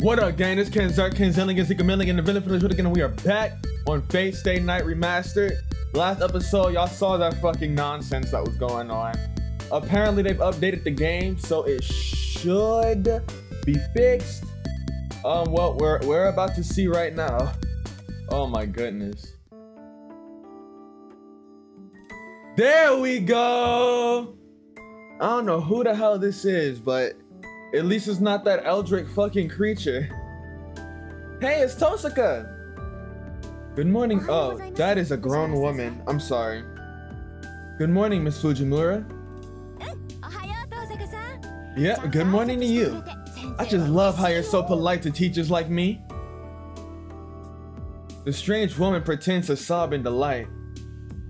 What up, gang? It's Ken Zerk, Ken Zilligan, Zika Milligan, the villain for again, and we are back on Fate Stay Night Remastered. Last episode, y'all saw that fucking nonsense that was going on. Apparently, they've updated the game, so it should be fixed. Um, well, we're we're about to see right now. Oh my goodness. There we go. I don't know who the hell this is, but at least it's not that Eldritch fucking creature. Hey, it's Tosaka! Good morning. Oh, that is a grown woman. I'm sorry. Good morning, Miss Fujimura. Yeah, good morning to you. I just love how you're so polite to teachers like me. The strange woman pretends to sob in delight.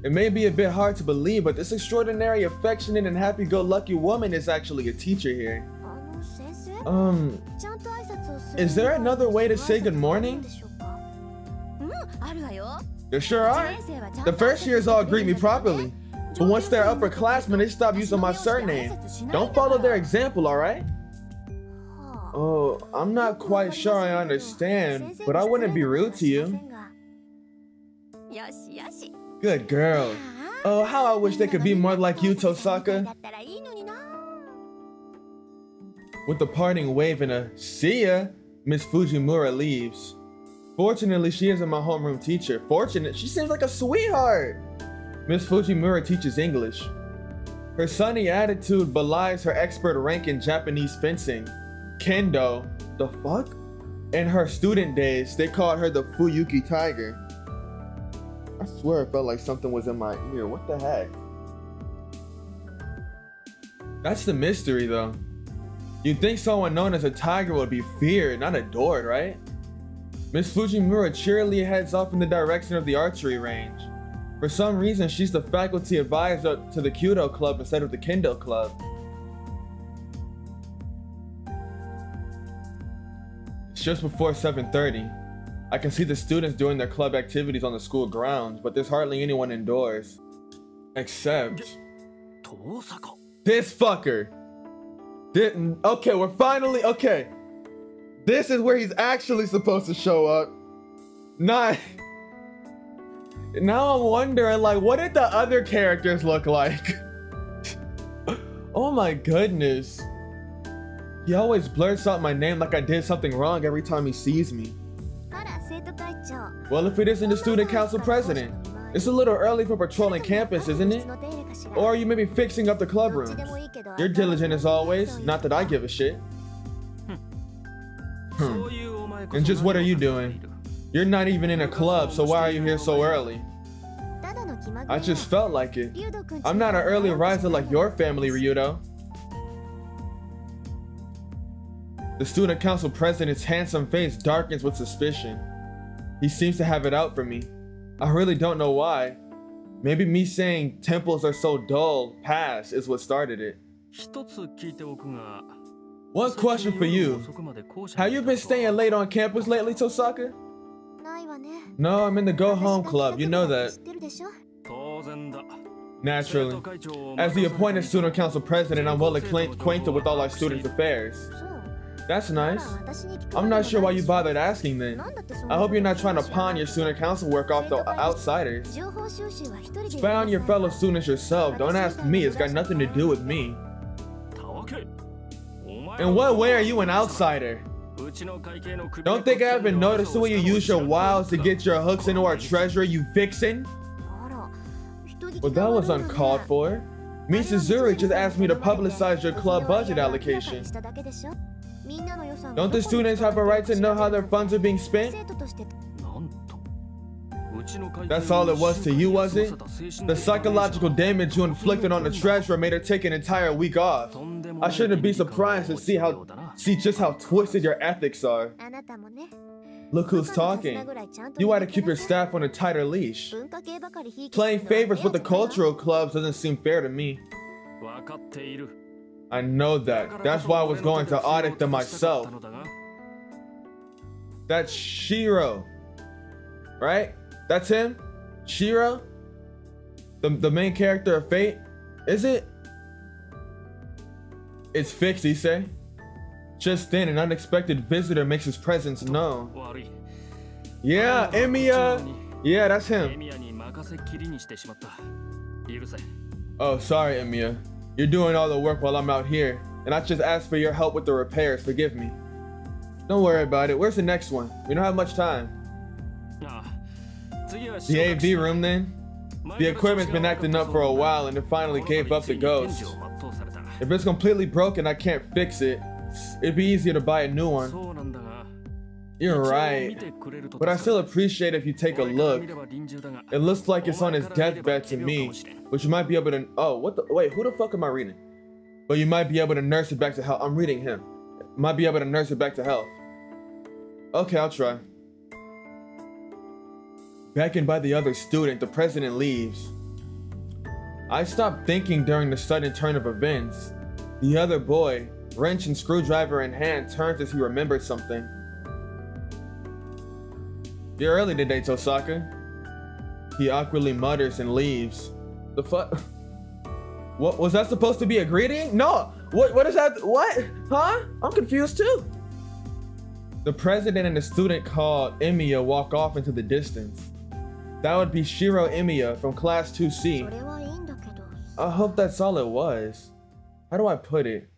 It may be a bit hard to believe, but this extraordinary, affectionate, and happy-go-lucky woman is actually a teacher here. Um, is there another way to say good morning? There sure are. The first years all greet me properly. But once they're upperclassmen, they stop using my surname. Don't follow their example, alright? Oh, I'm not quite sure I understand, but I wouldn't be rude to you. Good girl. Oh, how I wish they could be more like you, Tosaka. With the parting wave and a see ya, Miss Fujimura leaves. Fortunately, she isn't my homeroom teacher. Fortunate, she seems like a sweetheart. Miss Fujimura teaches English. Her sunny attitude belies her expert rank in Japanese fencing. Kendo, the fuck? In her student days, they called her the Fuyuki Tiger. I swear it felt like something was in my ear. What the heck? That's the mystery though. You'd think someone known as a tiger would be feared, not adored, right? Miss Fujimura cheerily heads off in the direction of the archery range. For some reason, she's the faculty advisor to the Kyudo Club instead of the Kendo Club. It's just before 7.30. I can see the students doing their club activities on the school grounds, but there's hardly anyone indoors. Except... This fucker! Didn't. Okay, we're finally. Okay. This is where he's actually supposed to show up. Not. Now I'm wondering, like, what did the other characters look like? oh my goodness. He always blurts out my name like I did something wrong every time he sees me. Well, if it isn't the student council president, it's a little early for patrolling campus, isn't it? Or are you maybe fixing up the club rooms? You're diligent as always, not that I give a shit. Hmm. And just what are you doing? You're not even in a club, so why are you here so early? I just felt like it. I'm not an early riser like your family, Ryudo. The student council president's handsome face darkens with suspicion. He seems to have it out for me. I really don't know why. Maybe me saying temples are so dull past is what started it. One question for you. Have you been staying late on campus lately, Tosaka? No, I'm in the go home club. You know that. Naturally. As the appointed student council president, I'm well acquainted with all our students' affairs. That's nice. I'm not sure why you bothered asking then. I hope you're not trying to pawn your student council work off the outsiders. Spy on your fellow students yourself. Don't ask me. It's got nothing to do with me. In what way are you an outsider? Don't think I haven't noticed the way you use your wiles to get your hooks into our treasury, you vixen? Well, that was uncalled for. Mitsuzuri just asked me to publicize your club budget allocation. Don't the students have a right to know how their funds are being spent? That's all it was to you, was it? The psychological damage you inflicted on the treasurer made her take an entire week off. I shouldn't be surprised to see how see just how twisted your ethics are. Look who's talking. You ought to keep your staff on a tighter leash. Playing favorites with the cultural clubs doesn't seem fair to me. I know that. That's why I was going to audit them myself. That's Shirou. Right? That's him? Shirou? The, the main character of Fate? Is it? It's fixed, Issei. Just then, an unexpected visitor makes his presence known. Yeah, Emiya! Yeah, that's him. Oh, sorry, Emiya. You're doing all the work while I'm out here, and I just asked for your help with the repairs, forgive me. Don't worry about it, where's the next one? We don't have much time. The AV room then? The equipment's been acting up for a while and it finally gave up the ghost. If it's completely broken, I can't fix it. It'd be easier to buy a new one. You're right. But I still appreciate if you take a look. It looks like it's on his deathbed to me, but you might be able to. Oh, what the? Wait, who the fuck am I reading? But you might be able to nurse it back to health. I'm reading him. Might be able to nurse it back to health. Okay, I'll try. Beckoned by the other student, the president leaves. I stopped thinking during the sudden turn of events. The other boy, wrench and screwdriver in hand, turns as he remembered something. You're early today, Tosaka. He awkwardly mutters and leaves. The fuck? What was that supposed to be a greeting? No. What? What is that? What? Huh? I'm confused too. The president and the student called Emiya walk off into the distance. That would be Shirou Emiya from Class 2C. I hope that's all it was. How do I put it?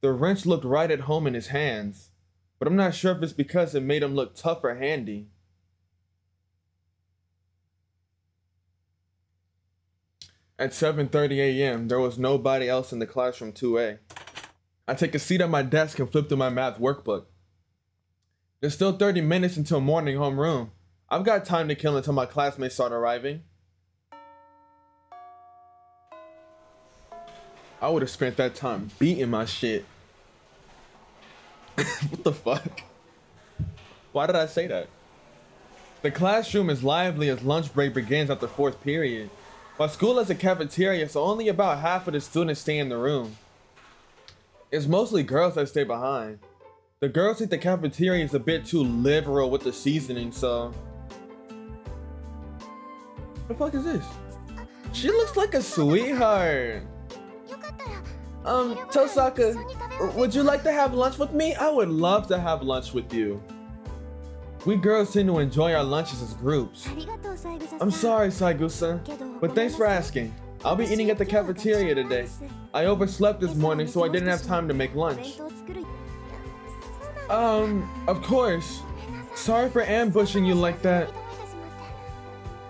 The wrench looked right at home in his hands, but I'm not sure if it's because it made him look tough or handy. At 7:30 a.m., there was nobody else in the classroom 2A. I take a seat at my desk and flip through my math workbook. There's still 30 minutes until morning homeroom. I've got time to kill until my classmates start arriving. I would have spent that time beating my shit. what the fuck? Why did I say that? The classroom is lively as lunch break begins after fourth period. My school has a cafeteria, so only about half of the students stay in the room. It's mostly girls that stay behind. The girls think the cafeteria is a bit too liberal with the seasoning, so... What the fuck is this? She looks like a sweetheart. Um, Tosaka, would you like to have lunch with me? I would love to have lunch with you. We girls tend to enjoy our lunches as groups. I'm sorry, Saigusa, but thanks for asking. I'll be eating at the cafeteria today. I overslept this morning, so I didn't have time to make lunch. Um, of course. Sorry for ambushing you like that.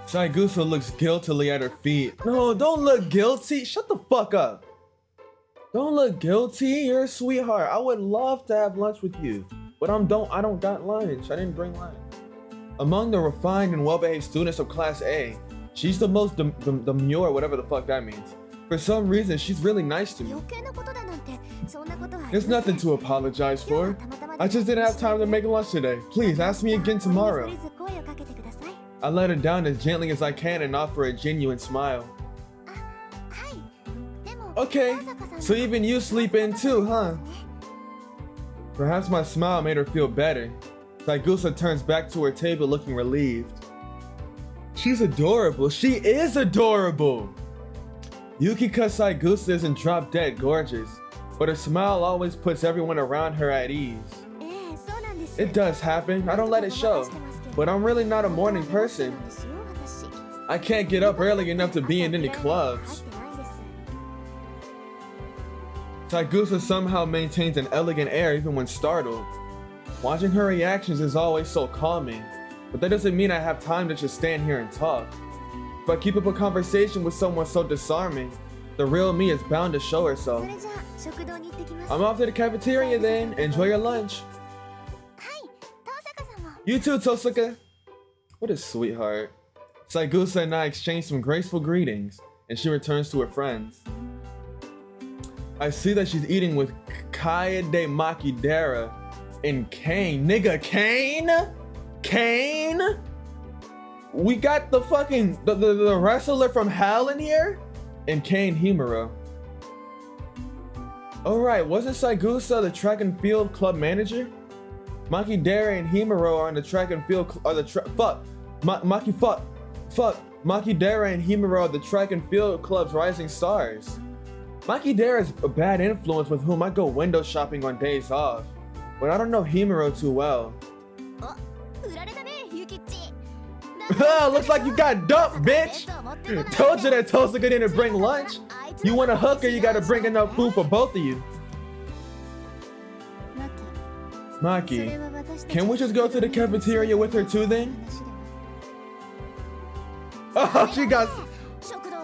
Saigusa looks guiltily at her feet. No, don't look guilty. Shut the fuck up. Don't look guilty. You're a sweetheart. I would love to have lunch with you. But I'm don't I don't got lunch. I didn't bring lunch. Among the refined and well-behaved students of class A, she's the most demure, whatever the fuck that means. For some reason, she's really nice to me. There's nothing to apologize for. I just didn't have time to make lunch today. Please ask me again tomorrow. I let her down as gently as I can and offer a genuine smile. Okay, so even you sleep in too, huh? Perhaps my smile made her feel better. Saigusa turns back to her table looking relieved. She's adorable. She is adorable! Yukika Saigusa isn't drop dead gorgeous, but her smile always puts everyone around her at ease. It does happen, I don't let it show, but I'm really not a morning person. I can't get up early enough to be in any clubs. Saigusa somehow maintains an elegant air even when startled. Watching her reactions is always so calming, but that doesn't mean I have time to just stand here and talk. If I keep up a conversation with someone so disarming, the real me is bound to show herself. I'm off to the cafeteria then. Enjoy your lunch. You too, Tosaka. What a sweetheart. Saigusa and I exchange some graceful greetings, and she returns to her friends. I see that she's eating with Kaya Kaede Makidera and Kane. Nigga, Kane? Kane? We got the fucking the, the, the wrestler from hell in here? And Kane Himuro. Alright, wasn't Saigusa the track and field club manager? Makidera and Himuro are on the track and field are the tra- fuck Ma- Maki fuck fuck Makidera and Himuro are the track and field club's rising stars. Makidera is a bad influence with whom I go window shopping on days off, but I don't know Himuro too well. Oh, looks like you got dumped, bitch! Told you that Tosaka didn't bring lunch! You want a hooker, you gotta bring enough food for both of you. Maki, can we just go to the cafeteria with her too then? Oh, she got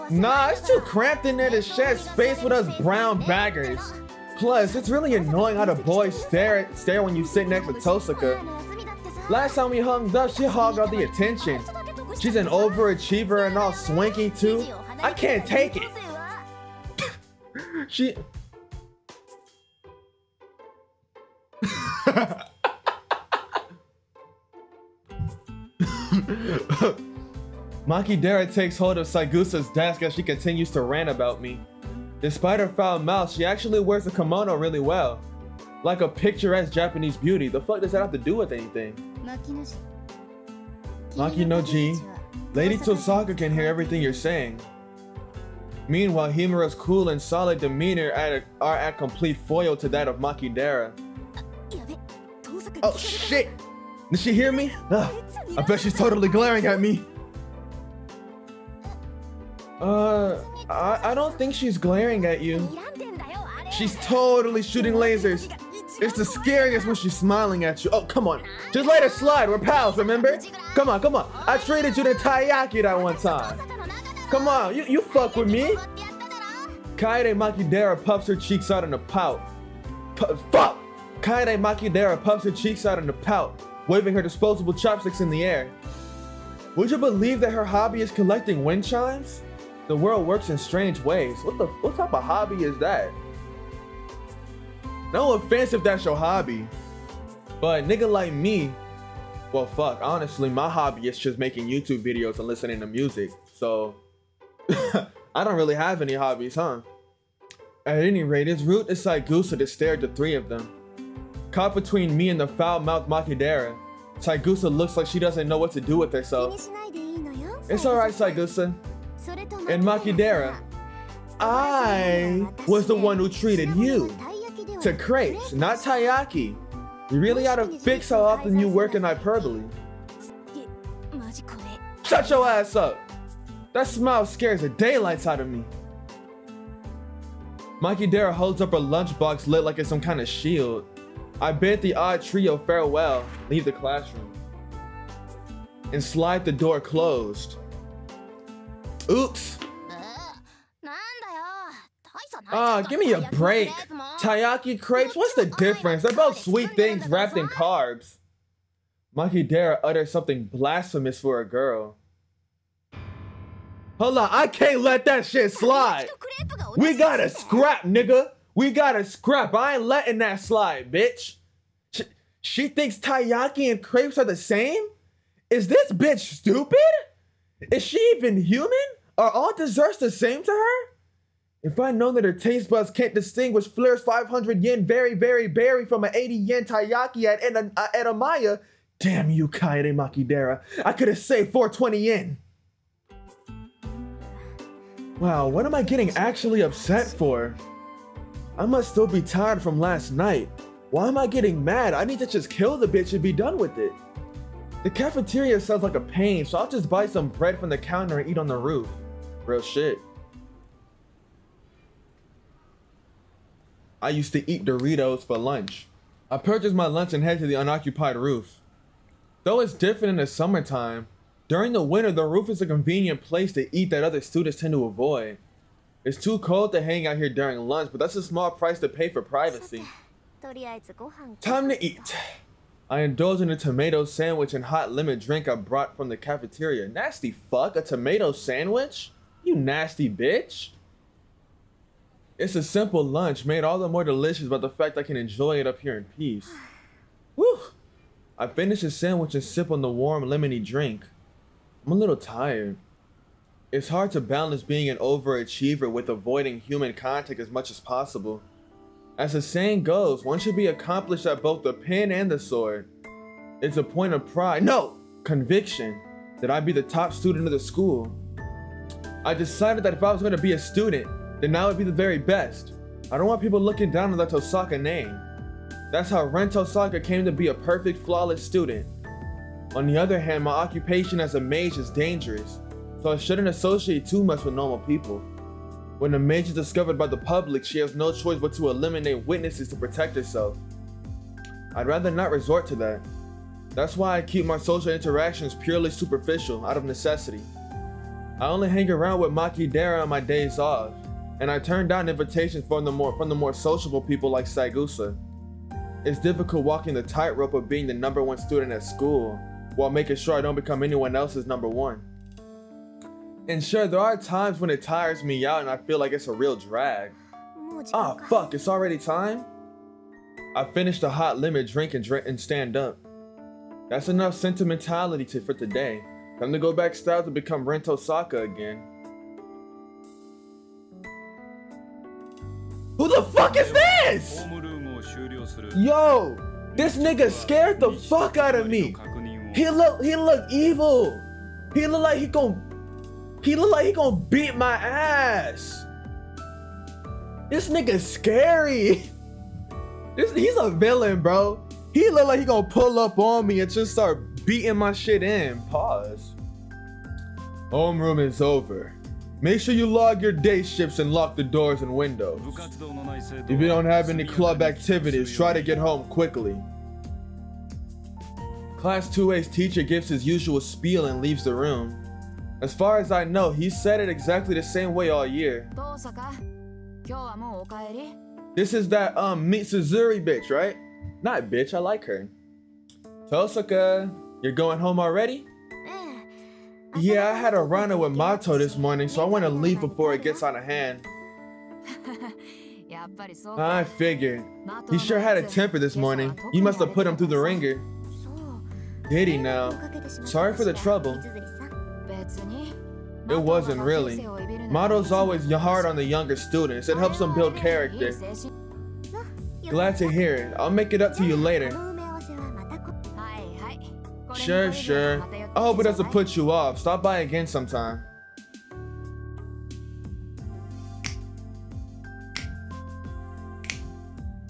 Nah, it's too cramped in there to share space with us brown baggers. Plus, it's really annoying how the boys stare stare when you sit next to Tosaka. Last time we hung up, she hogged all the attention. She's an overachiever and all swanky too. I can't take it. She. Makidera takes hold of Saigusa's desk as she continues to rant about me. Despite her foul mouth, she actually wears a kimono really well. Like a picturesque Japanese beauty. The fuck does that have to do with anything? Maki no Ji, Lady Tosaka can hear everything you're saying. Meanwhile, Himuro's cool and solid demeanor at are at complete foil to that of Makidera. Oh shit! Did she hear me? Ugh, I bet she's totally glaring at me. Uh, I, I don't think she's glaring at you. She's totally shooting lasers. It's the scariest when she's smiling at you. Oh, come on. Just let her slide. We're pals, remember? Come on, come on. I traded you to Taiyaki that one time. Come on, you, you fuck with me. Kaede Makidera puffs her cheeks out in a pout. Pu- fuck! Kaede Makidera puffs her cheeks out in a pout, waving her disposable chopsticks in the air. Would you believe that her hobby is collecting wind chimes? The world works in strange ways. What the what type of hobby is that? No offense if that's your hobby. But nigga like me, well fuck, honestly, my hobby is just making YouTube videos and listening to music. So I don't really have any hobbies, huh? At any rate, it's rude to Saigusa to stare at the three of them. Caught between me and the foul-mouthed Makidera, Saigusa looks like she doesn't know what to do with herself. It's alright, Saigusa. And Makidera, I was the one who treated you to crepes, not taiyaki. You really gotta fix how often you work in hyperbole. Shut your ass up! That smile scares the daylights out of me. Makidera holds up her lunchbox lit like it's some kind of shield. I bid the odd trio farewell, leave the classroom, and slide the door closed. Oops. Ah, give me a break. Taiyaki crepes, what's the difference? They're both sweet things wrapped in carbs. Makidera utters something blasphemous for a girl. Hold on, I can't let that shit slide. We gotta scrap, nigga. We gotta scrap. I ain't letting that slide, bitch. She, she thinks taiyaki and crepes are the same? Is this bitch stupid? Is she even human? Are all desserts the same to her? If I know that her taste buds can't distinguish Flair's 500 yen very, very berry from an 80 yen taiyaki at, at, at Amaya, damn you, Kaede Makidera. I could have saved 420 yen. Wow, what am I getting actually upset for? I must still be tired from last night. Why am I getting mad? I need to just kill the bitch and be done with it. The cafeteria sounds like a pain, so I'll just buy some bread from the counter and eat on the roof. Real shit. I used to eat Doritos for lunch. I purchased my lunch and head to the unoccupied roof. Though it's different in the summertime, during the winter the roof is a convenient place to eat that other students tend to avoid. It's too cold to hang out here during lunch, but that's a small price to pay for privacy. Time to eat. I indulge in a tomato sandwich and hot lemon drink I brought from the cafeteria. Nasty fuck, a tomato sandwich? You nasty bitch. It's a simple lunch made all the more delicious by the fact I can enjoy it up here in peace. Whew. I finish the sandwich and sip on the warm lemony drink. I'm a little tired. It's hard to balance being an overachiever with avoiding human contact as much as possible. As the saying goes, one should be accomplished at both the pen and the sword. It's a point of pride, no, conviction, that I'd be the top student of the school. I decided that if I was going to be a student, then I would be the very best. I don't want people looking down on that Tosaka name. That's how Rin Tosaka came to be a perfect, flawless student. On the other hand, my occupation as a mage is dangerous, so I shouldn't associate too much with normal people. When a mage is discovered by the public, she has no choice but to eliminate witnesses to protect herself. I'd rather not resort to that. That's why I keep my social interactions purely superficial, out of necessity. I only hang around with Makidera on my days off, and I turn down invitations from the more from the more sociable people like Saigusa. It's difficult walking the tightrope of being the number one student at school, while making sure I don't become anyone else's number one. And sure, there are times when it tires me out and I feel like it's a real drag. Ah, oh, fuck, it's already time? I finish the hot lemon drink and, drink and stand up. That's enough sentimentality to, for today. Time to go back style to become Rin Tosaka again. Who the fuck is this? Yo, this nigga scared the fuck out of me. He look, he look evil. He look like he gonna. He look like he gonna beat my ass. This nigga scary. This, he's a villain, bro. He look like he gonna pull up on me and just start beating my shit in. Pause. Homeroom is over. Make sure you log your day shifts and lock the doors and windows. If you don't have any club activities, try to get home quickly. Class 2A's teacher gives his usual spiel and leaves the room. As far as I know, he said it exactly the same way all year. This is that um Mitsuzuri bitch, right? Not bitch, I like her. Tosaka, you're going home already? Yeah, I had a run-in with Matou this morning, so I want to leave before it gets out of hand. I figured. He sure had a temper this morning. You must have put him through the ringer. Did he now? Sorry for the trouble. It wasn't really. Matou's always hard on the younger students. It helps them build character. Glad to hear it. I'll make it up to you later. Sure, sure. I hope it doesn't put you off. Stop by again sometime.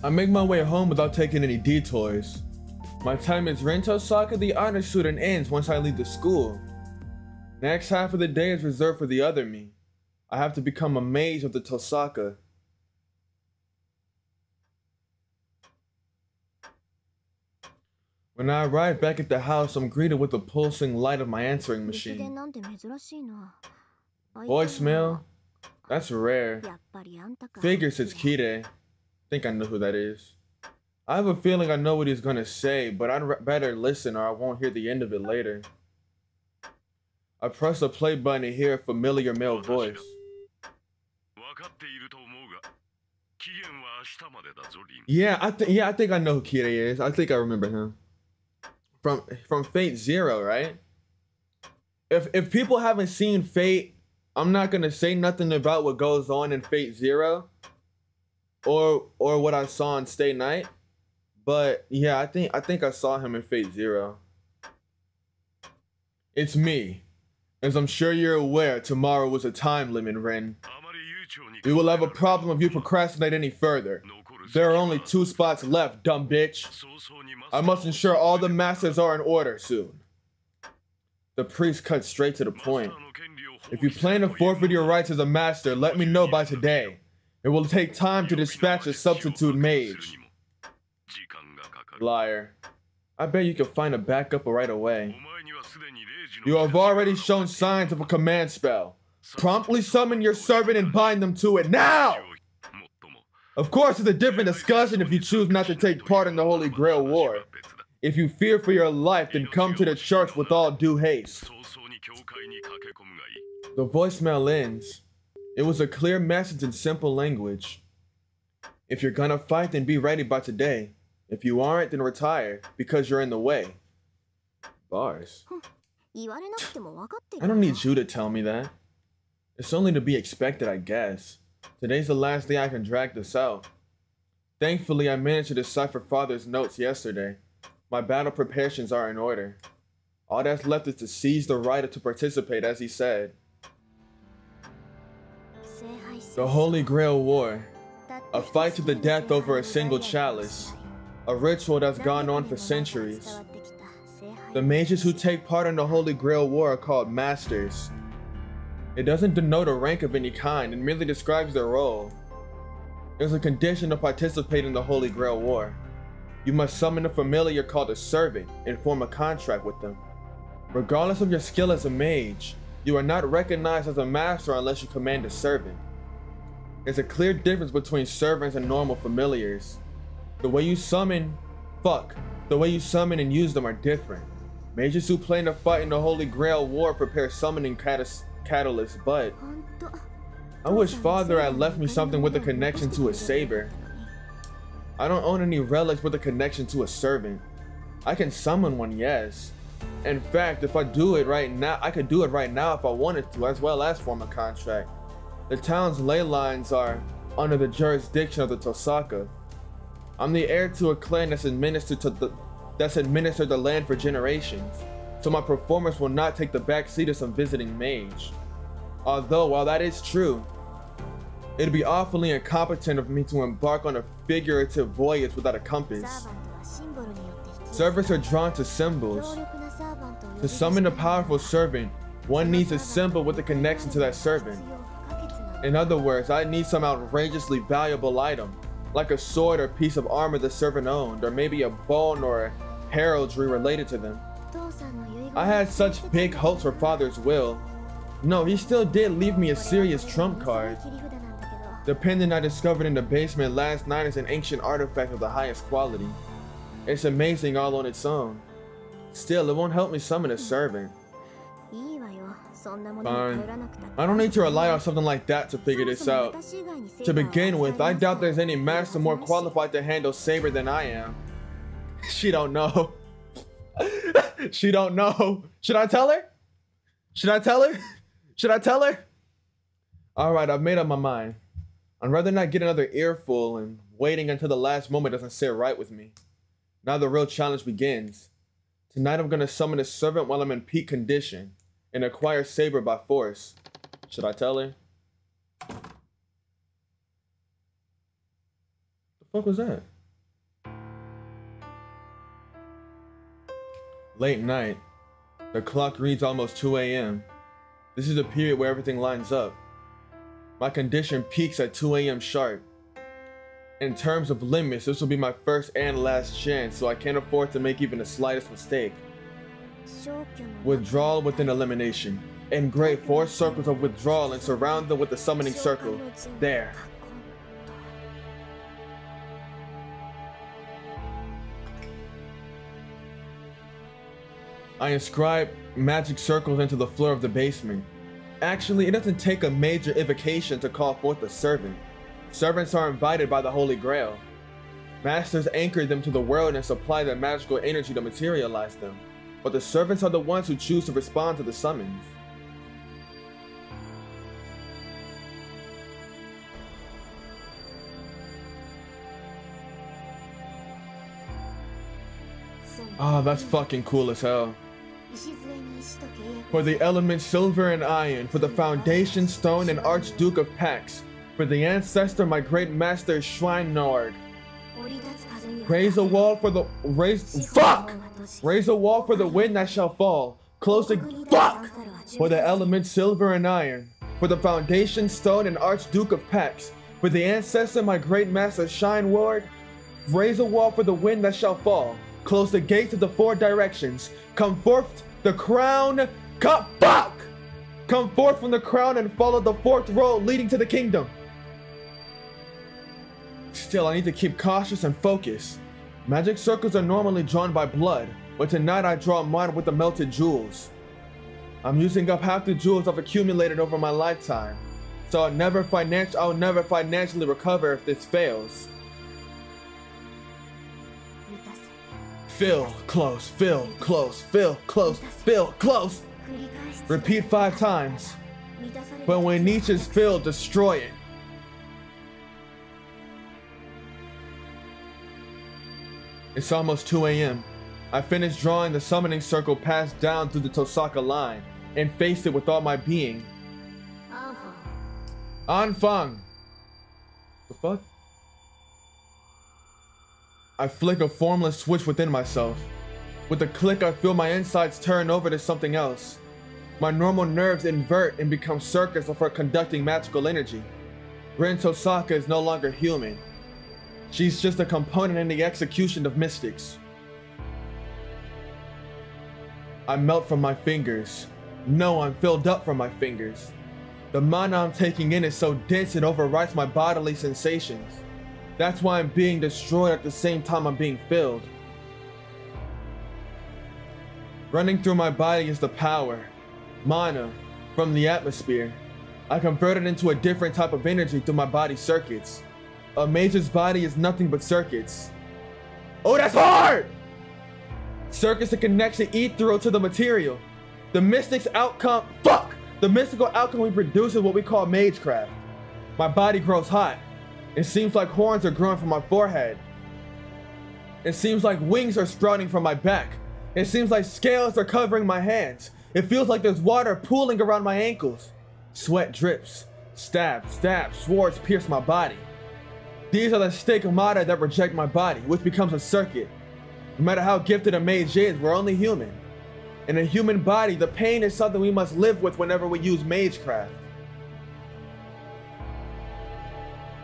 I make my way home without taking any detours. My time as Rin Tosaka the honor student ends once I leave the school. Next half of the day is reserved for the other me. I have to become a mage of the Tosaka. When I arrive back at the house, I'm greeted with the pulsing light of my answering machine. Voicemail? That's rare. Figures it's Kirei. Think I know who that is. I have a feeling I know what he's gonna say, but I'd better listen or I won't hear the end of it later. I press the play button and hear a familiar male voice. Yeah, I think yeah, I think I know who Kirei is. I think I remember him. From from Fate Zero, right? If if people haven't seen Fate, I'm not gonna say nothing about what goes on in Fate Zero or or what I saw in Stay Night. But yeah, I think I think I saw him in Fate Zero. It's me. As I'm sure you're aware, tomorrow was a time limit, Ren. We will have a problem if you procrastinate any further. There are only two spots left, dumb bitch. I must ensure all the masters are in order soon. The priest cut straight to the point. If you plan to forfeit your rights as a master, let me know by today. It will take time to dispatch a substitute mage. Liar. I bet you can find a backup right away. You have already shown signs of a command spell. Promptly summon your servant and bind them to it now! Of course, it's a different discussion if you choose not to take part in the Holy Grail War. If you fear for your life, then come to the church with all due haste. The voicemail ends. It was a clear message in simple language. If you're gonna fight, then be ready by today. If you aren't, then retire, because you're in the way. Bars. I don't need you to tell me that. It's only to be expected, I guess. Today's the last day I can drag this out. Thankfully, I managed to decipher Father's notes yesterday. My battle preparations are in order. All that's left is to seize the right to participate, as he said. The Holy Grail War. A fight to the death over a single chalice. A ritual that's gone on for centuries. The mages who take part in the Holy Grail War are called Masters. It doesn't denote a rank of any kind, it merely describes their role. There's a condition to participate in the Holy Grail War. You must summon a familiar called a servant and form a contract with them. Regardless of your skill as a mage, you are not recognized as a master unless you command a servant. There's a clear difference between servants and normal familiars. The way you summon, fuck, the way you summon and use them are different. Mages who plan to fight in the Holy Grail War prepare summoning catas catalysts, but I wish father had left me something with a connection to a saber. I don't own any relics with a connection to a servant. I can summon one, yes. In fact, if I do it right now, I could do it right now if I wanted to, as well as form a contract. The town's ley lines are under the jurisdiction of the Tosaka. I'm the heir to a clan that's administered to the that's administered the land for generations, so my performance will not take the back seat of some visiting mage. Although, while that is true, it'd be awfully incompetent of me to embark on a figurative voyage without a compass. Servants are drawn to symbols. To summon a powerful servant, one needs a symbol with a connection to that servant. In other words, I need some outrageously valuable item, like a sword or piece of armor the servant owned, or maybe a bone or heraldry related to them. I had such big hopes for father's will. No, he still did leave me a serious trump card. The pendant I discovered in the basement last night is an ancient artifact of the highest quality. It's amazing all on its own. Still, it won't help me summon a servant. Fine. I don't need to rely on something like that to figure this out. To begin with, I doubt there's any master more qualified to handle Saber than I am. She don't know. she don't know. Should I tell her? Should I tell her? Should I tell her? Alright, I've made up my mind. I'd rather not get another earful and waiting until the last moment doesn't sit right with me. Now the real challenge begins. Tonight I'm gonna summon a servant while I'm in peak condition and acquire Saber by force. Should I tell her? The fuck was that? Late night. The clock reads almost 2 a.m. This is the period where everything lines up. My condition peaks at 2 a.m. sharp. In terms of limits, this will be my first and last chance, so I can't afford to make even the slightest mistake. Withdrawal within elimination. Engrave four circles of withdrawal and surround them with the summoning circle. There. I inscribe magic circles into the floor of the basement. Actually, it doesn't take a major evocation to call forth a servant. Servants are invited by the Holy Grail. Masters anchor them to the world and supply the magical energy to materialize them, but the servants are the ones who choose to respond to the summons. Ah, oh, that's fucking cool as hell. For the element silver and iron, for the foundation stone and Archduke of Pax, for the ancestor my great master Schweinorg. Raise a wall for the raise fuck! Raise a wall for the wind that shall fall. Close the fuck! For the element silver and iron, for the foundation stone and Archduke of Pax, for the ancestor my great master Schweinorg. Raise a wall for the wind that shall fall. Close the gates of the four directions. Come forth the crown. Come fuck! Come forth from the crown and follow the fourth road leading to the kingdom. Still, I need to keep cautious and focused. Magic circles are normally drawn by blood, but tonight I draw mine with the melted jewels. I'm using up half the jewels I've accumulated over my lifetime, so I'll never, I'll never financially recover if this fails. Fill, close, fill, close, fill, close, fill, close. Repeat five times. But when Nietzsche's filled, destroy it. It's almost 2 a.m. I finished drawing the summoning circle passed down through the Tosaka line and faced it with all my being. Anfang! The fuck? I flick a formless switch within myself. With a click, I feel my insides turn over to something else. My normal nerves invert and become circuits for conducting magical energy. Rin Tosaka is no longer human. She's just a component in the execution of mystics. I melt from my fingers. No, I'm filled up from my fingers. The mana I'm taking in is so dense it overrides my bodily sensations. That's why I'm being destroyed at the same time I'm being filled. Running through my body is the power, mana, from the atmosphere. I convert it into a different type of energy through my body circuits. A mage's body is nothing but circuits. Oh, that's hard! Circuits that connects the ethereal to the material. The mystic's outcome, fuck! The mystical outcome we produce is what we call magecraft. My body grows hot. It seems like horns are growing from my forehead. It seems like wings are sprouting from my back. It seems like scales are covering my hands. It feels like there's water pooling around my ankles. Sweat drips. Stab, stab, swords pierce my body. These are the stigmata that reject my body, which becomes a circuit. No matter how gifted a mage is, we're only human. In a human body, the pain is something we must live with whenever we use magecraft.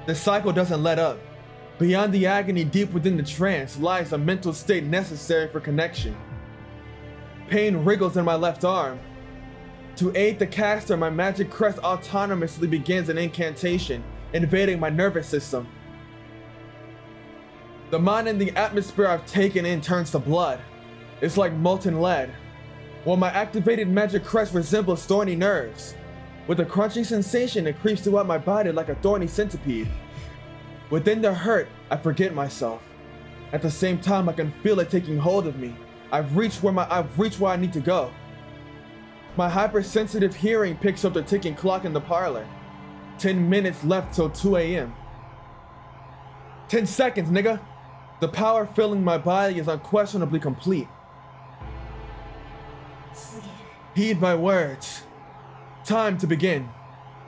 The cycle doesn't let up. Beyond the agony deep within the trance lies a mental state necessary for connection. Pain wriggles in my left arm. To aid the caster, my magic crest autonomously begins an incantation, invading my nervous system. The mind and the atmosphere I've taken in turns to blood. It's like molten lead. While my activated magic crest resembles thorny nerves. With a crunching sensation that creeps throughout my body like a thorny centipede. Within the hurt, I forget myself. At the same time, I can feel it taking hold of me. I've reached where my I've reached where I need to go. My hypersensitive hearing picks up the ticking clock in the parlor. 10 minutes left till 2 a.m. 10 seconds, nigga. The power filling my body is unquestionably complete. Heed my words. Time to begin.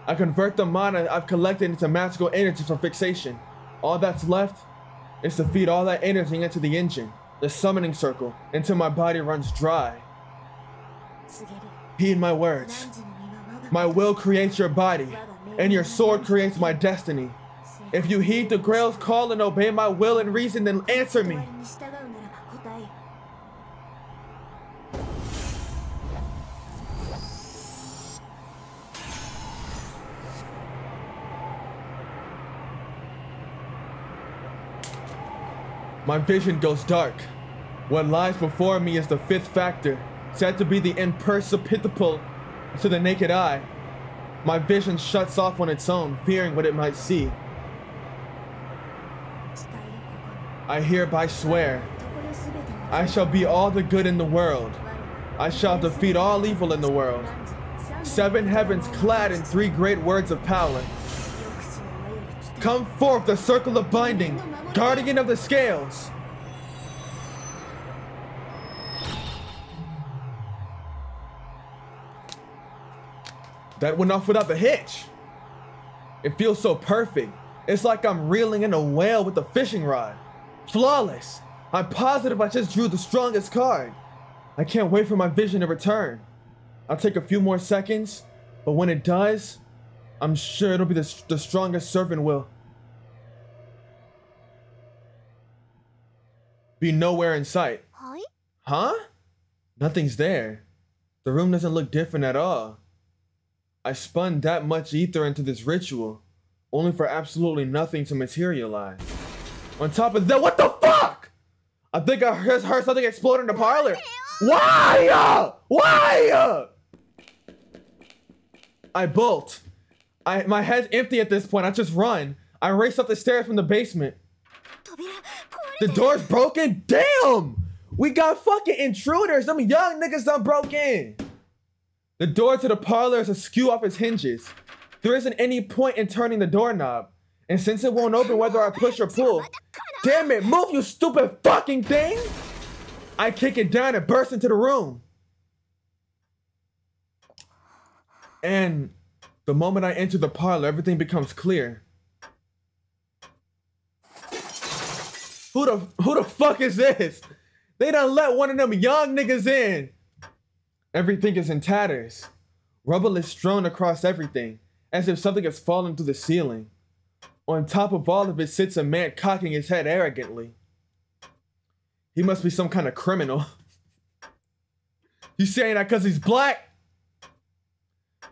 I convert the mana I've collected into magical energy for fixation. All that's left is to feed all that energy into the engine, the summoning circle, until my body runs dry. Heed my words. My will creates your body, and your sword creates my destiny. If you heed the Grail's call and obey my will and reason, then answer me. My vision goes dark. What lies before me is the fifth factor, said to be the imperceptible to the naked eye. My vision shuts off on its own, fearing what it might see. I hereby swear, I shall be all the good in the world. I shall defeat all evil in the world. Seven heavens clad in three great words of power. Come forth the circle of binding, guardian of the scales. That went off without the hitch. It feels so perfect. It's like I'm reeling in a whale with a fishing rod. Flawless. I'm positive I just drew the strongest card. I can't wait for my vision to return. I'll take a few more seconds, but when it does, I'm sure it'll be the, the strongest servant will. Be nowhere in sight. Huh? Nothing's there. The room doesn't look different at all. I spun that much ether into this ritual, only for absolutely nothing to materialize. On top of that, what the fuck? I think I heard, heard something explode in the parlor. Why? Uh? Why? Uh? I bolt. I my head's empty at this point. I just run. I race up the stairs from the basement. The door's broken? Damn! We got fucking intruders. Some young niggas done broke in. The door to the parlor is askew off its hinges. There isn't any point in turning the doorknob. And since it won't open whether I push or pull, damn it, move you stupid fucking thing! I kick it down and burst into the room. And the moment I enter the parlor, everything becomes clear. Who the who the fuck is this? They done let one of them young niggas in. Everything is in tatters. Rubble is strewn across everything, as if something has fallen through the ceiling. On top of all of it sits a man cocking his head arrogantly. He must be some kind of criminal. you saying that because he's black?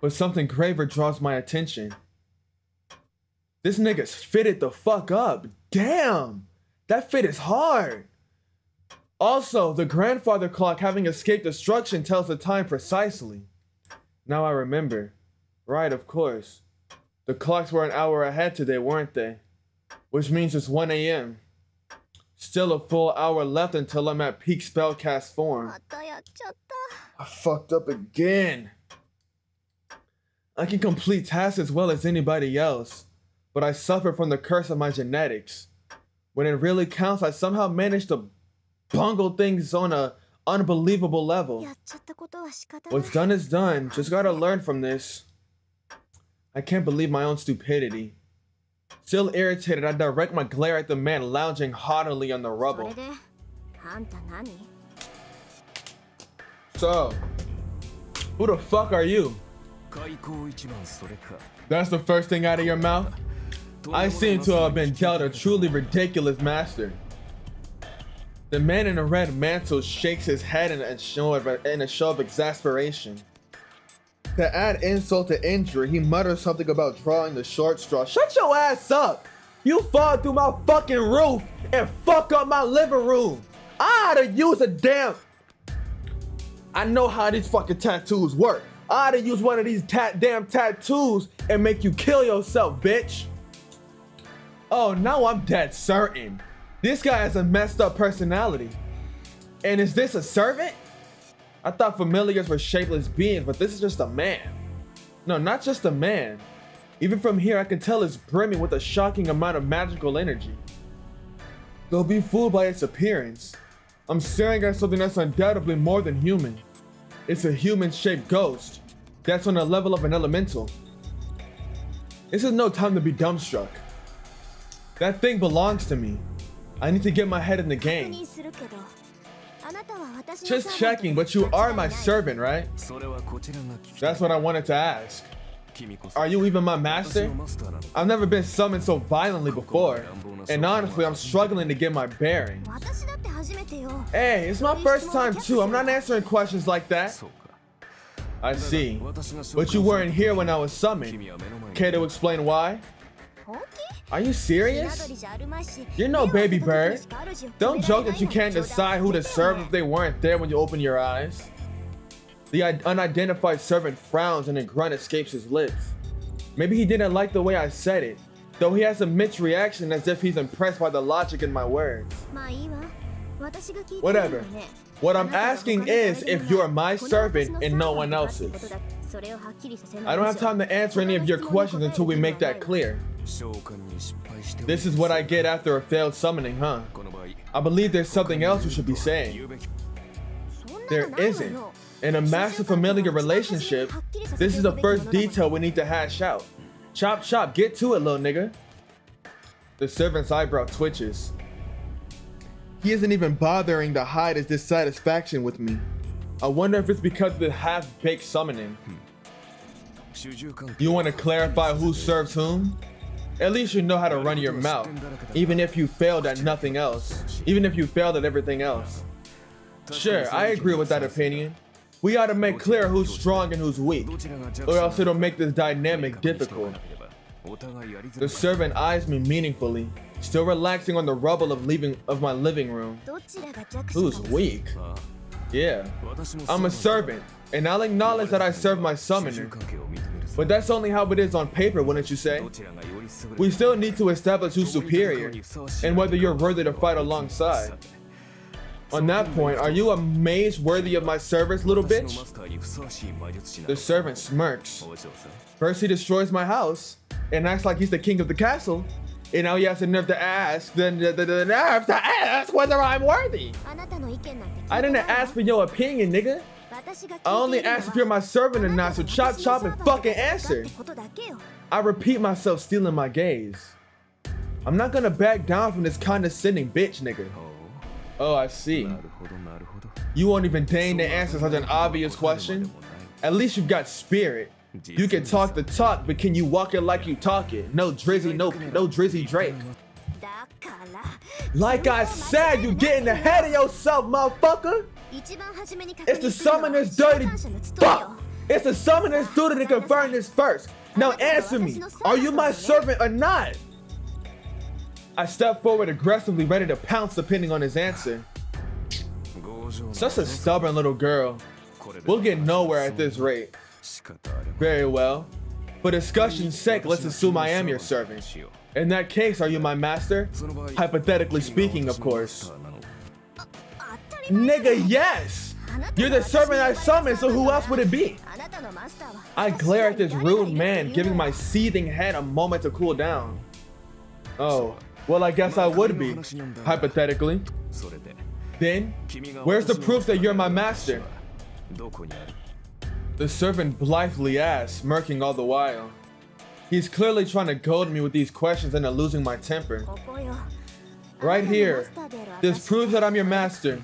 but something graver draws my attention. This nigga's fitted the fuck up. Damn! That fit is hard! Also, the grandfather clock having escaped destruction tells the time precisely. Now I remember. Right, of course. The clocks were an hour ahead today, weren't they? Which means it's 1 a.m. Still a full hour left until I'm at peak spellcast form. I fucked up again. I can complete tasks as well as anybody else, but I suffer from the curse of my genetics. When it really counts, I somehow manage to bungle things on an unbelievable level. What's done is done. Just gotta learn from this. I can't believe my own stupidity. Still irritated, I direct my glare at the man lounging haughtily on the rubble. So, who the fuck are you? That's the first thing out of your mouth? I seem to have been dealt a truly ridiculous master. The man in the red mantle shakes his head in a show of, in a show of exasperation. To add insult to injury, he mutters something about drawing the short straw. Shut your ass up! You fall through my fucking roof and fuck up my living room. I oughta use a damn... I know how these fucking tattoos work. I oughta use one of these tat damn tattoos and make you kill yourself, bitch. Oh, now I'm dead certain. This guy has a messed up personality. And is this a servant? I thought familiars were shapeless beings, but this is just a man. No, not just a man. Even from here, I can tell it's brimming with a shocking amount of magical energy. Don't be fooled by its appearance. I'm staring at something that's undoubtedly more than human. It's a human-shaped ghost that's on the level of an elemental. This is no time to be dumbstruck. That thing belongs to me. I need to get my head in the game. Just checking, but you are my servant, right? That's what I wanted to ask. Are you even my master? I've never been summoned so violently before, and honestly, I'm struggling to get my bearings. Hey, it's my first time too. I'm not answering questions like that. I see. But you weren't here when I was summoned. Care to explain why? Are you serious? You're no baby bird. Don't joke that you can't decide who to serve if they weren't there when you open your eyes. The unidentified servant frowns and a grunt escapes his lips. Maybe he didn't like the way I said it, though he has a mixed reaction as if he's impressed by the logic in my words. Whatever. What I'm asking is if you're my servant and no one else's. I don't have time to answer any of your questions until we make that clear. This is what I get after a failed summoning, huh? I believe there's something else you should be saying. There isn't. In a massive familiar relationship, this is the first detail we need to hash out. Chop chop, get to it, little nigga. The servant's eyebrow twitches. He isn't even bothering to hide his dissatisfaction with me. I wonder if it's because of the half-baked summoning. You want to clarify who serves whom? At least you know how to run your mouth, even if you failed at nothing else, even if you failed at everything else. Sure, I agree with that opinion. We ought to make clear who's strong and who's weak, or else it'll make this dynamic difficult. The servant eyes me meaningfully, Still relaxing on the rubble of leaving of my living room. Who's weak? Yeah. I'm a servant, and I'll acknowledge that I serve my summoner. But that's only how it is on paper, wouldn't you say? We still need to establish who's superior, and whether you're worthy to fight alongside. On that point, are you a mage worthy of my service, little bitch? The servant smirks. First he destroys my house, and acts like he's the king of the castle, you know, you have the nerve to ask, then the, the nerve to ask whether I'm worthy. I didn't ask for your opinion, nigga. I only asked if you're my servant or not, so chop chop and fucking answer. I repeat myself stealing my gaze. I'm not gonna back down from this condescending bitch, nigga. Oh, I see. You won't even deign to answer such an obvious question. At least you've got spirit. You can talk the talk, but can you walk it like you talk it? No Drizzy, no no Drizzy Drake. Like I said, you getting ahead of yourself, motherfucker. It's the summoner's dirty fuck. It's the summoner's duty to confirm this first. Now answer me. Are you my servant or not? I step forward aggressively, ready to pounce depending on his answer. Such a stubborn little girl. We'll get nowhere at this rate. Very well. For discussion's sake, let's assume I am your servant. In that case, are you my master? Hypothetically speaking, of course. Nigga, yes! You're the servant I summoned, so who else would it be? I glare at this rude man, giving my seething head a moment to cool down. Oh, well, I guess I would be, hypothetically. Then, where's the proof that you're my master? The servant blithely asks, murking all the while. He's clearly trying to goad me with these questions and I'm losing my temper. Right here. This proves that I'm your master.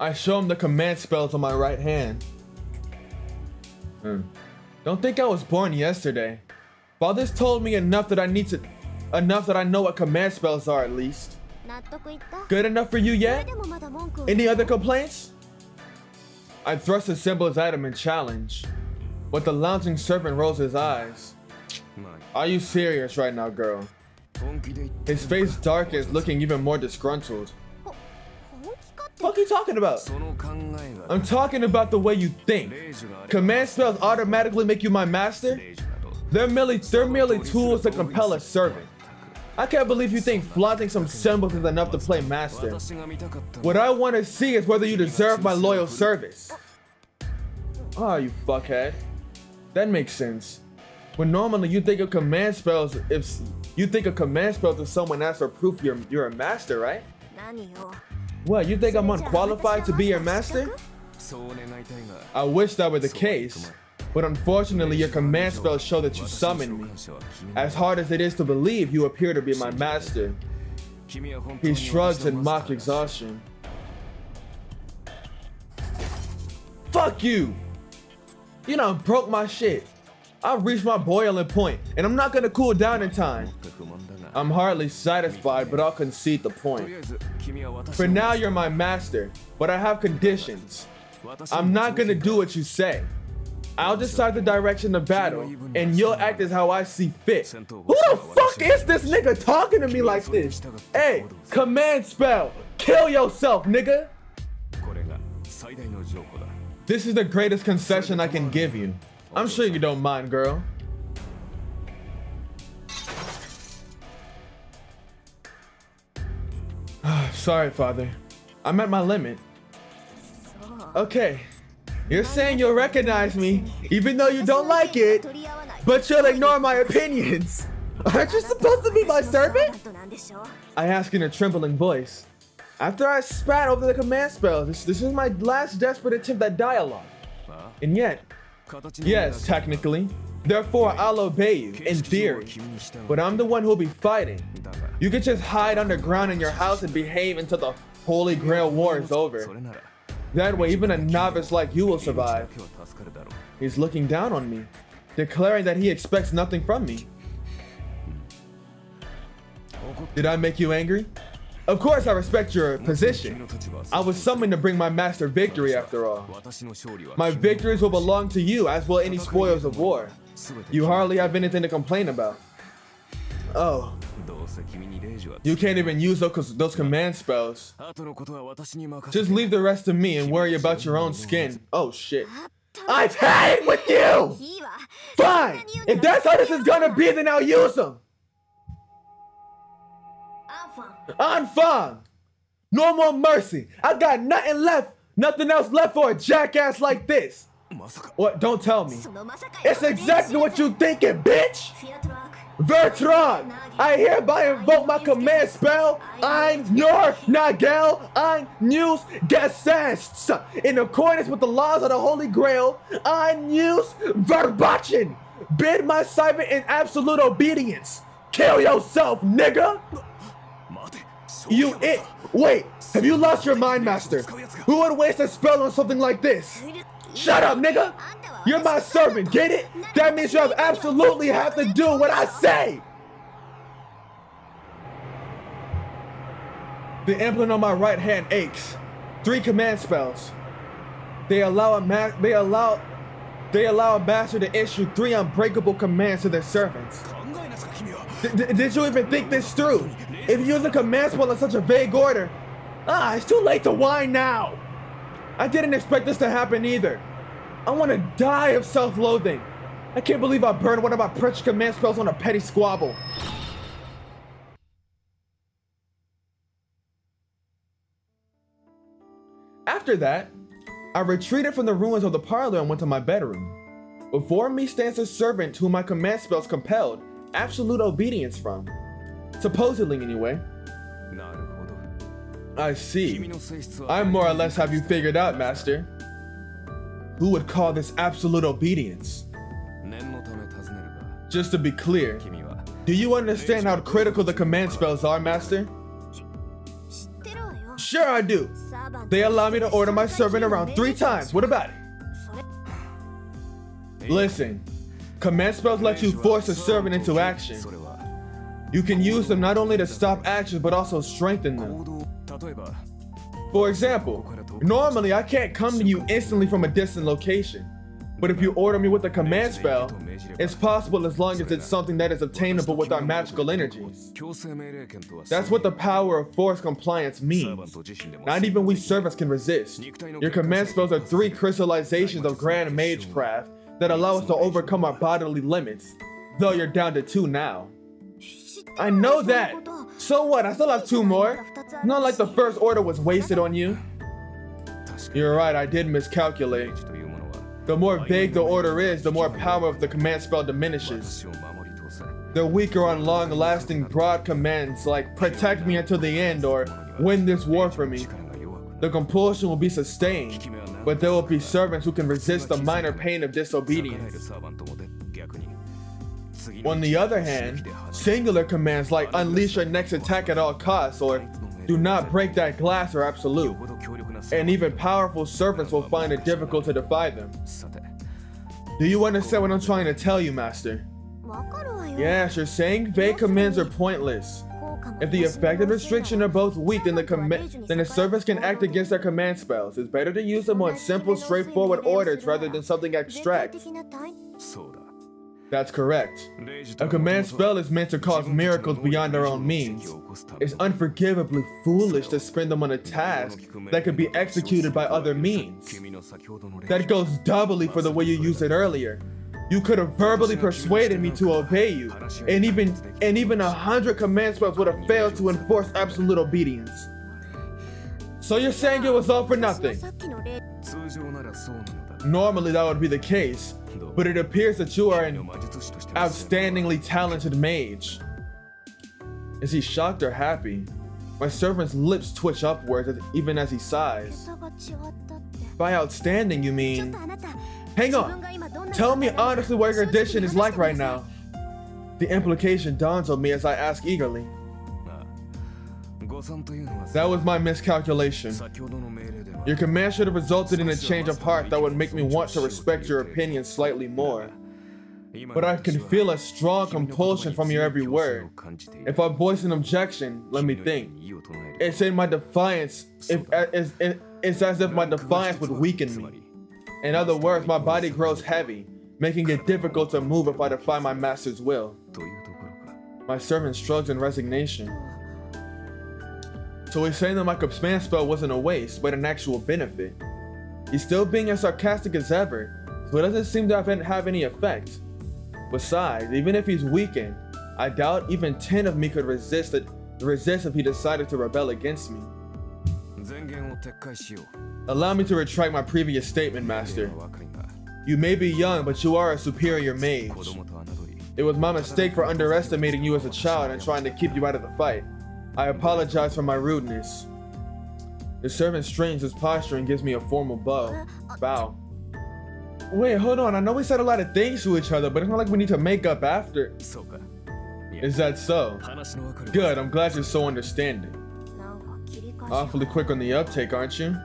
I show him the command spells on my right hand. Hmm. Don't think I was born yesterday. Father's told me enough that I need to... Enough that I know what command spells are at least. Good enough for you yet? Any other complaints? I thrust the symbol's item in challenge, but the lounging servant rolls his eyes. Are you serious right now, girl? His face darkens, looking even more disgruntled. What are you talking about? I'm talking about the way you think. Command spells automatically make you my master? They're merely, they're merely tools to compel a servant. I can't believe you think flaunting some semblance is enough to play master. What I want to see is whether you deserve my loyal service. Ah, oh, you fuckhead. That makes sense. When normally you think of command spells if you think of command spells if someone asks for proof you're you're a master, right? What, you think I'm unqualified to be your master? I wish that were the case. But unfortunately, your command spells show that you summoned me. As hard as it is to believe, you appear to be my master. He shrugs in mock exhaustion. Fuck you! You done broke my shit. I've reached my boiling point, and I'm not gonna cool down in time. I'm hardly satisfied, but I'll concede the point. For now, you're my master, but I have conditions. I'm not gonna do what you say. I'll decide the direction of battle, and you'll act as how I see fit. Who the fuck is this nigga talking to me like this? Hey, command spell, kill yourself, nigga. This is the greatest concession I can give you. I'm sure you don't mind, girl. Sorry, father. I'm at my limit. Okay, you're saying you'll recognize me, even though you don't like it, but you'll ignore my opinions. Aren't you supposed to be my servant? I ask in a trembling voice. After I spat over the command spell, this, this is my last desperate attempt at dialogue. And yet, yes, technically, Therefore, I'll obey you, in theory. But I'm the one who'll be fighting. You could just hide underground in your house and behave until the Holy Grail War is over. That way, even a novice like you will survive. He's looking down on me, declaring that he expects nothing from me. Did I make you angry? Of course I respect your position. I was summoned to bring my master victory after all. My victories will belong to you as will any spoils of war. You hardly have anything to complain about. Oh. You can't even use those, those command spells. Just leave the rest to me and worry about your own skin. Oh shit. I've had it with you! Fine! If that's how this is gonna be, then I'll use them! Anfang! No more mercy! I got nothing left, nothing else left for a jackass like this! What? Don't tell me. It's exactly what you're thinking, bitch! Vertrag, I hereby invoke my command spell. Ein neuer Nagel. Ein neues Gesetz. In accordance with the laws of the Holy Grail, Ein neues Verbrechen. Bid my servant in absolute obedience. Kill yourself, nigga. You it. Wait, have you lost your mind, Master? Who would waste a spell on something like this? Shut up, nigga. You're my servant, get it? That means you have absolutely have to do what I say. The emblem on my right hand aches. Three command spells. They allow a ma they allow they allow a master to issue three unbreakable commands to their servants. D did you even think this through? If you use a command spell in such a vague order, ah, it's too late to whine now. I didn't expect this to happen either. I want to die of self-loathing. I can't believe I burned one of my precious command spells on a petty squabble. After that, I retreated from the ruins of the parlor and went to my bedroom. Before me stands a servant whom my command spells compelled absolute obedience from. Supposedly, anyway. I see. I more or less have you figured out, Master. Who would call this absolute obedience? Just to be clear, do you understand how critical the command spells are, Master? Sure I do. They allow me to order my servant around three times. What about it? Listen, command spells let you force a servant into action. You can use them not only to stop actions, but also strengthen them. For example, Normally, I can't come to you instantly from a distant location. But if you order me with a command spell, it's possible as long as it's something that is obtainable with our magical energies. That's what the power of force compliance means. Not even we servants can resist. Your command spells are three crystallizations of grand magecraft that allow us to overcome our bodily limits, though you're down to two now. I know that! So what, I still have two more. Not like the first order was wasted on you. You're right, I did miscalculate. The more vague the order is, the more power of the command spell diminishes. The weaker on long-lasting broad commands like protect me until the end or win this war for me. The compulsion will be sustained, but there will be servants who can resist the minor pain of disobedience. On the other hand, singular commands like unleash your next attack at all costs or do not break that glass are absolute and even powerful servants will find it difficult to defy them. Do you understand what I'm trying to tell you, Master? Yes, you're saying vague commands are pointless. If the effect and restriction are both weak, then the then the servants can act against their command spells. It's better to use them on simple, straightforward orders rather than something abstract. That's correct. A command spell is meant to cause miracles beyond our own means. It's unforgivably foolish to spend them on a task that could be executed by other means. That goes doubly for the way you used it earlier. You could have verbally persuaded me to obey you, and even and even a hundred command spells would have failed to enforce absolute obedience. So you're saying it was all for nothing? Normally that would be the case, but it appears that you are an outstandingly talented mage. Is he shocked or happy? My servant's lips twitch upwards even as he sighs. By outstanding, you mean... Hang on! Tell me honestly what your condition is like right now. The implication dawns on me as I ask eagerly. That was my miscalculation. Your command should have resulted in a change of heart that would make me want to respect your opinion slightly more. But I can feel a strong compulsion from your every word. If I voice an objection, let me think. It's in my defiance, if, it's, it's as if my defiance would weaken me. In other words, my body grows heavy, making it difficult to move if I defy my master's will. My servant shrugs in resignation so he's saying that my command spell wasn't a waste, but an actual benefit. He's still being as sarcastic as ever, so it doesn't seem to have any effect. Besides, even if he's weakened, I doubt even 10 of me could resist it, resist if he decided to rebel against me. Allow me to retract my previous statement, Master. You may be young, but you are a superior mage. It was my mistake for underestimating you as a child and trying to keep you out of the fight. I apologize for my rudeness. The servant strains his posture and gives me a formal bow. Bow. Wait, hold on. I know we said a lot of things to each other, but it's not like we need to make up after. Is that so? Good, I'm glad you're so understanding. Awfully quick on the uptake, aren't you?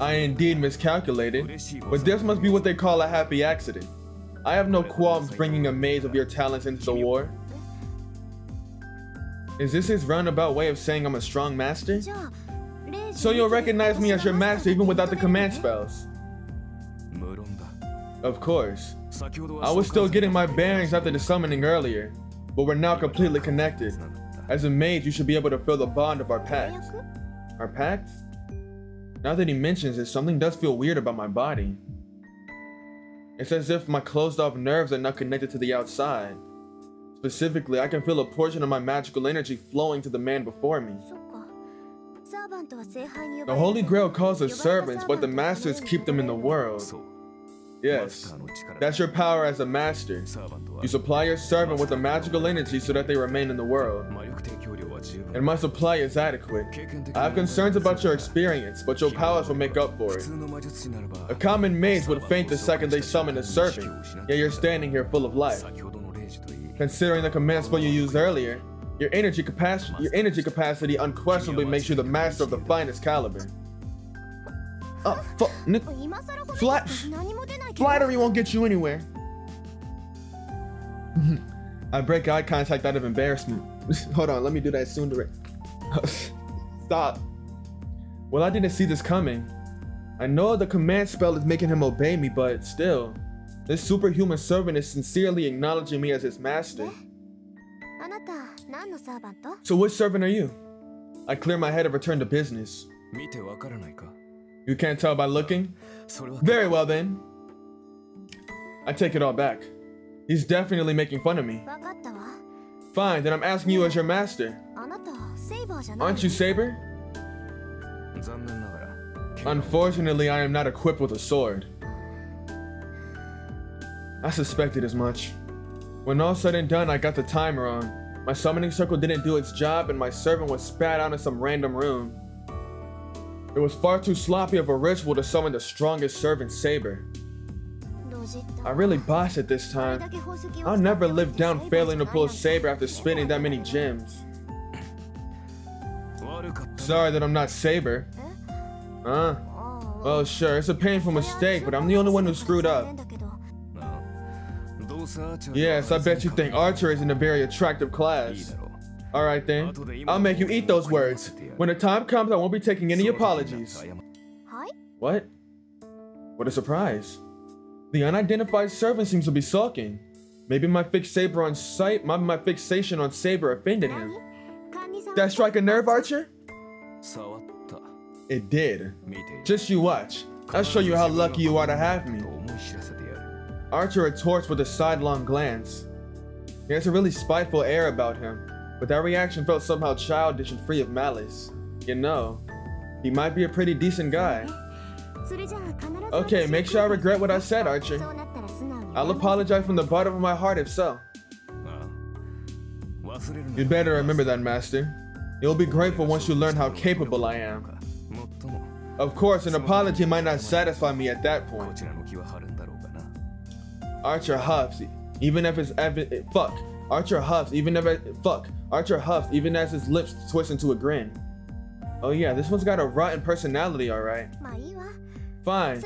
I indeed miscalculated, but this must be what they call a happy accident. I have no qualms bringing a maze of your talents into the war. Is this his roundabout way of saying I'm a strong master? So you'll recognize me as your master even without the command spells. Of course. I was still getting my bearings after the summoning earlier, but we're now completely connected. As a mage, you should be able to feel the bond of our pact. Our pact? Now that he mentions it, something does feel weird about my body. It's as if my closed off nerves are not connected to the outside. Specifically, I can feel a portion of my magical energy flowing to the man before me. The Holy Grail calls us servants, but the masters keep them in the world. Yes, that's your power as a master. You supply your servant with the magical energy so that they remain in the world. And my supply is adequate. I have concerns about your experience, but your powers will make up for it. A common mage would faint the second they summon a servant, yet you're standing here full of life. Considering the command spell you used earlier, your energy capacity your energy capacity unquestionably makes you the master of the finest caliber. Oh, fuck, Flat. Flattery won't get you anywhere. I break eye contact out of embarrassment. Hold on, let me do that soon. Direct. Stop. Well, I didn't see this coming. I know the command spell is making him obey me, but still. This superhuman servant is sincerely acknowledging me as his master. So which servant are you? I clear my head and return to business. You can't tell by looking? Very well then. I take it all back. He's definitely making fun of me. Fine, then I'm asking you as your master. Aren't you Saber? Unfortunately, I am not equipped with a sword. I suspected as much. When all said and done, I got the timer on. My summoning circle didn't do its job and my servant was spat out in some random room. It was far too sloppy of a ritual to summon the strongest servant, Saber. I really botched it this time. I'll never live down failing to pull Saber after spinning that many gems. Sorry that I'm not Saber. Huh? Well, sure, it's a painful mistake, but I'm the only one who screwed up. Yes, I bet you think archer is in a very attractive class. All right then, I'll make you eat those words. When the time comes, I won't be taking any apologies. What? What a surprise. The unidentified servant seems to be sulking. Maybe my fixator on sight, my, my fixation on Saber offended him. Did I strike a nerve, Archer? It did. Just you watch. I'll show you how lucky you are to have me. Archer retorts with a sidelong glance. He has a really spiteful air about him, but that reaction felt somehow childish and free of malice. You know, he might be a pretty decent guy. Okay, make sure I regret what I said, Archer. I'll apologize from the bottom of my heart if so. You'd better remember that, Master. You'll be grateful once you learn how capable I am. Of course, an apology might not satisfy me at that point. Archer huffs, even if it's evident. Fuck. Archer huffs, even if it, fuck. Archer huffs, even as his lips twist into a grin. Oh yeah, this one's got a rotten personality, all right. Fine.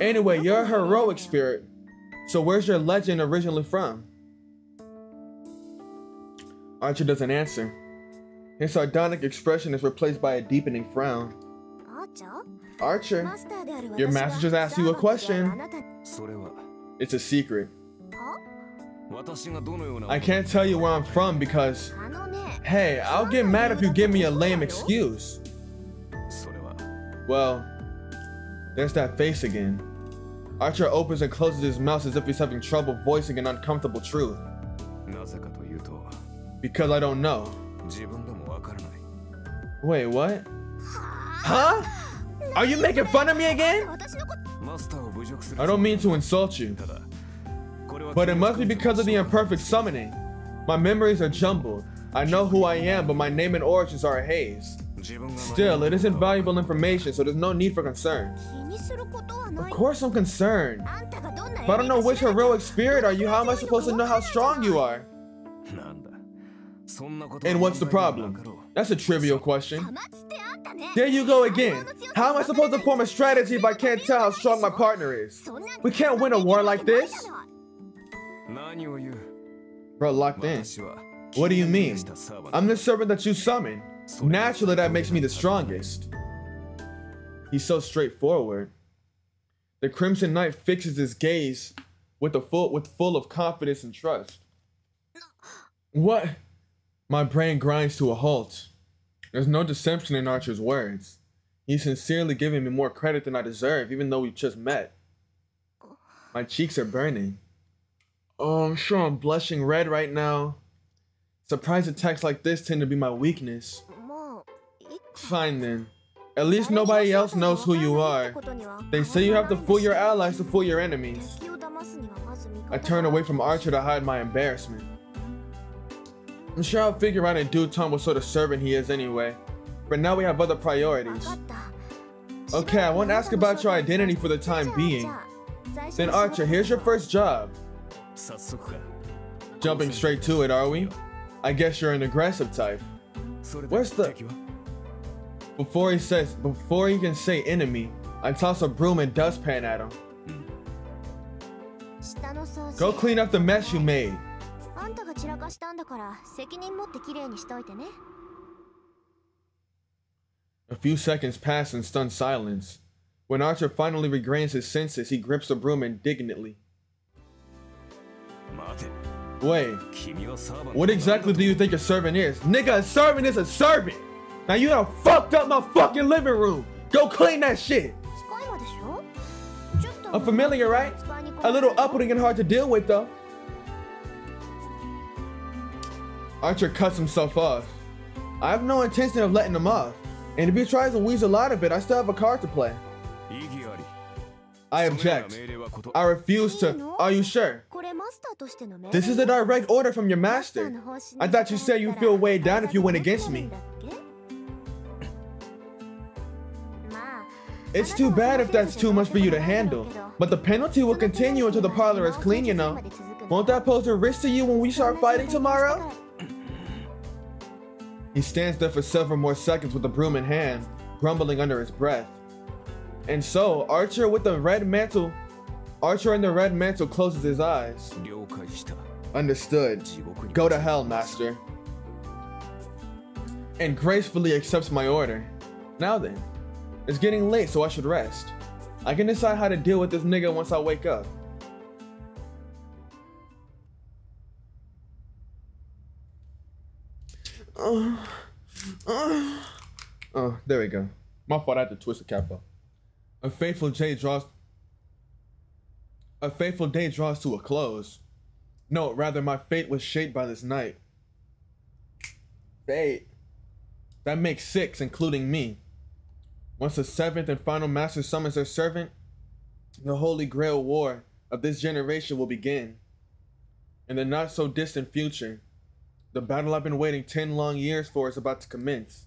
Anyway, you're a heroic spirit. So where's your legend originally from? Archer doesn't answer. His sardonic expression is replaced by a deepening frown. Archer, your master just asked you a question. It's a secret. I can't tell you where I'm from because, hey, I'll get mad if you give me a lame excuse. Well, there's that face again. Archer opens and closes his mouth as if he's having trouble voicing an uncomfortable truth. Because I don't know. Wait, what? Huh? Are you making fun of me again? I don't mean to insult you, but it must be because of the imperfect summoning. My memories are jumbled. I know who I am, but my name and origins are a haze. Still, it isn't valuable information, so there's no need for concern. Of course I'm concerned. If I don't know which heroic spirit are you, how am I supposed to know how strong you are? And what's the problem? That's a trivial question. There you go again. How am I supposed to form a strategy if I can't tell how strong my partner is? We can't win a war like this. Bro, locked in. What do you mean? I'm the servant that you summon. Naturally, that makes me the strongest. He's so straightforward. The Crimson Knight fixes his gaze with a full with full of confidence and trust. What? My brain grinds to a halt. There's no deception in Archer's words. He's sincerely giving me more credit than I deserve, even though we just met. My cheeks are burning. Oh, I'm sure I'm blushing red right now. Surprise attacks like this tend to be my weakness. Fine then. At least nobody else knows who you are. They say you have to fool your allies to fool your enemies. I turn away from Archer to hide my embarrassment. I'm sure I'll figure out in due time what sort of servant he is anyway. But now we have other priorities. Okay, I won't ask about your identity for the time being. Then Archer, here's your first job. Jumping straight to it, are we? I guess you're an aggressive type. Where's the... Before he says, before he can say enemy, I toss a broom and dustpan at him. Go clean up the mess you made. あんたが散らかしたんだから責任持ってきれいにしといてね A few seconds pass in stunned silence. When Archer finally regains his senses, he grips the broom indignantly. 待て Wait, 君はサーバー what exactly do you think a servant is? Nigga, a servant is a servant! Now you done fucked up my fucking living room! Go clean that shit! 使い魔でしょちょっと A familiar, right? 使いに来 A ない little uppity and hard to deal with, though. Archer cuts himself off. I have no intention of letting him off, and if he tries to weasel out of it, I still have a card to play. I object. I refuse to. Are you sure? This is a direct order from your master. I thought you said you feel weighed down if you went against me. It's too bad if that's too much for you to handle, but the penalty will continue until the parlor is clean, you know. Won't that pose a risk to you when we start fighting tomorrow? He stands there for several more seconds with the broom in hand, grumbling under his breath. And so, Archer with the red mantle, Archer in the red mantle closes his eyes. Understood. Go to hell, master. And gracefully accepts my order. Now then, it's getting late so I should rest. I can decide how to deal with this nigga once I wake up. Uh, uh, oh, there we go. My fault. I had to twist the cap up. A faithful day draws. A faithful day draws to a close. No, rather, my fate was shaped by this night. Fate. That makes six, including me. Once the seventh and final master summons their servant, the holy grail war of this generation will begin. In the not so distant future, the battle I've been waiting 10 long years for is about to commence.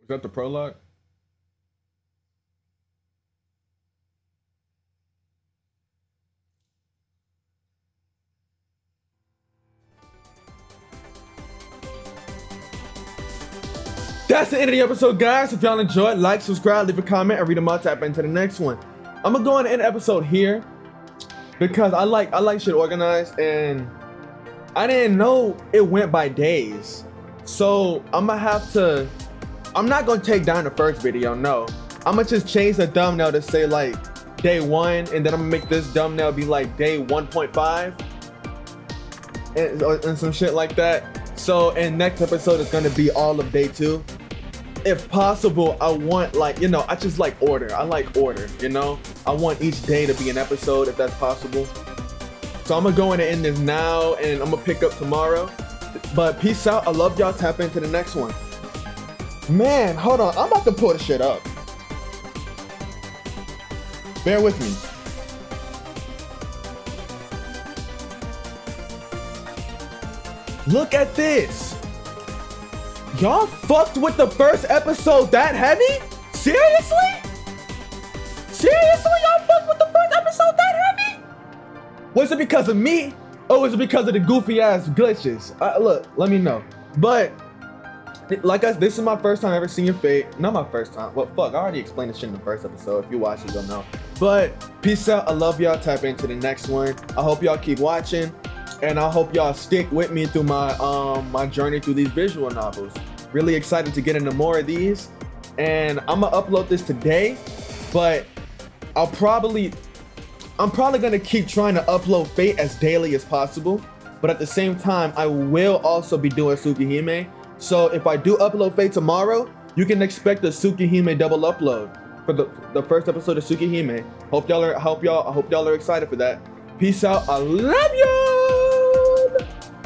Was that the prologue? That's the end of the episode, guys. If y'all enjoyed, like, subscribe, leave a comment, and read them out. Tap into the next one. I'm gonna go on end episode here because I like I like shit organized, and I didn't know it went by days. So I'm gonna have to. I'm not gonna take down the first video. No, I'm gonna just change the thumbnail to say like day one, and then I'm gonna make this thumbnail be like day 1.5 and, and some shit like that. So, and next episode is gonna be all of day two. If possible, I want like you know, I just like order. I like order. You know, I want each day to be an episode if that's possible. So I'm gonna go in and end this now, and I'm gonna pick up tomorrow. But peace out. I love y'all. Tap into the next one. Man, hold on. I'm about to pull the shit up. Bear with me. Look at this. Y'all fucked with the first episode that heavy? Seriously? Seriously, y'all fucked with the first episode that heavy? Was it because of me? Or was it because of the goofy ass glitches? Uh, look, let me know. But like us, this is my first time ever seeing your Fate. Not my first time. Well, fuck, I already explained this shit in the first episode. If you watch it, you'll know. But peace out. I love y'all. Tap into the next one. I hope y'all keep watching, and I hope y'all stick with me through my um my journey through these visual novels. Really excited to get into more of these, and I'm gonna upload this today, but I'll probably I'm probably gonna keep trying to upload Fate as daily as possible. But at the same time, I will also be doing Tsukihime so if I do upload Fate tomorrow, you can expect a Tsukihime double upload for the the first episode of Tsukihime. Hope y'all are hope y'all I hope y'all are excited for that. Peace out. I love y'all. Bye.